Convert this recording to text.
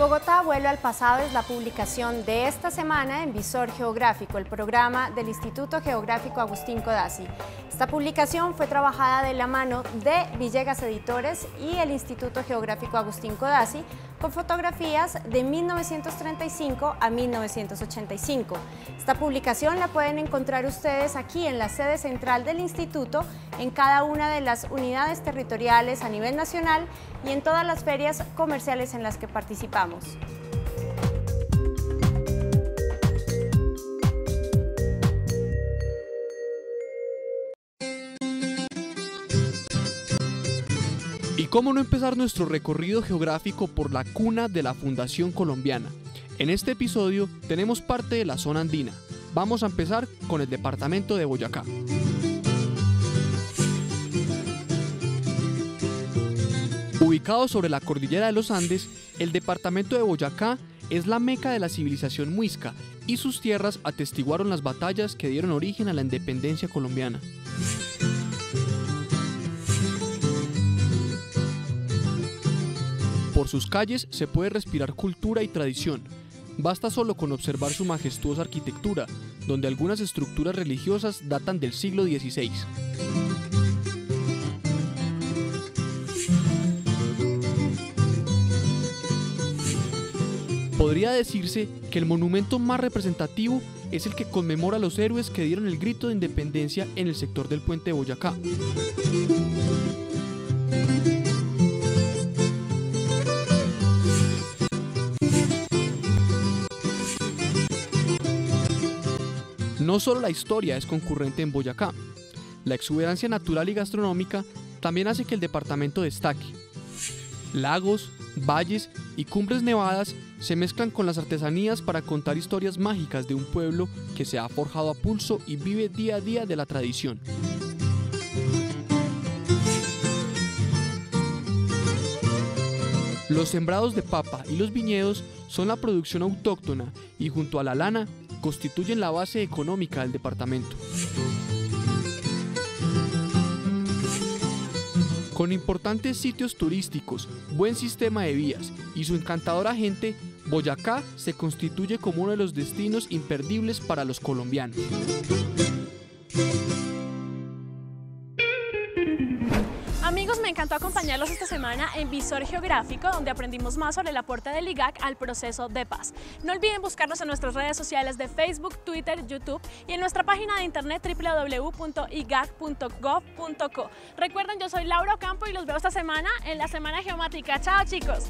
Bogotá vuelve al pasado es la publicación de esta semana en Visor Geográfico, el programa del Instituto Geográfico Agustín Codazzi. Esta publicación fue trabajada de la mano de Villegas Editores y el Instituto Geográfico Agustín Codazzi con fotografías de 1935 a 1985. Esta publicación la pueden encontrar ustedes aquí en la sede central del instituto, en cada una de las unidades territoriales a nivel nacional y en todas las ferias comerciales en las que participamos. Cómo no empezar nuestro recorrido geográfico por la cuna de la Fundación Colombiana? En este episodio tenemos parte de la zona andina. Vamos a empezar con el departamento de Boyacá. Ubicado sobre la cordillera de los Andes, el departamento de Boyacá es la meca de la civilización muisca y sus tierras atestiguaron las batallas que dieron origen a la independencia colombiana. Por sus calles se puede respirar cultura y tradición. Basta solo con observar su majestuosa arquitectura, donde algunas estructuras religiosas datan del siglo XVI. Podría decirse que el monumento más representativo es el que conmemora a los héroes que dieron el grito de independencia en el sector del puente Boyacá. No solo la historia es concurrente en Boyacá, la exuberancia natural y gastronómica también hace que el departamento destaque. Lagos, valles y cumbres nevadas se mezclan con las artesanías para contar historias mágicas de un pueblo que se ha forjado a pulso y vive día a día de la tradición. Los sembrados de papa y los viñedos son la producción autóctona y junto a la lana constituyen la base económica del departamento. Con importantes sitios turísticos, buen sistema de vías y su encantadora gente, Boyacá se constituye como uno de los destinos imperdibles para los colombianos. Amigos, me encantó acompañarlos esta semana en Visor Geográfico, donde aprendimos más sobre el aporte del IGAC al proceso de paz. No olviden buscarnos en nuestras redes sociales de Facebook, Twitter, YouTube y en nuestra página de internet www.igac.gov.co. Recuerden, yo soy Laura Ocampo y los veo esta semana en la Semana Geomática. ¡Chao, chicos!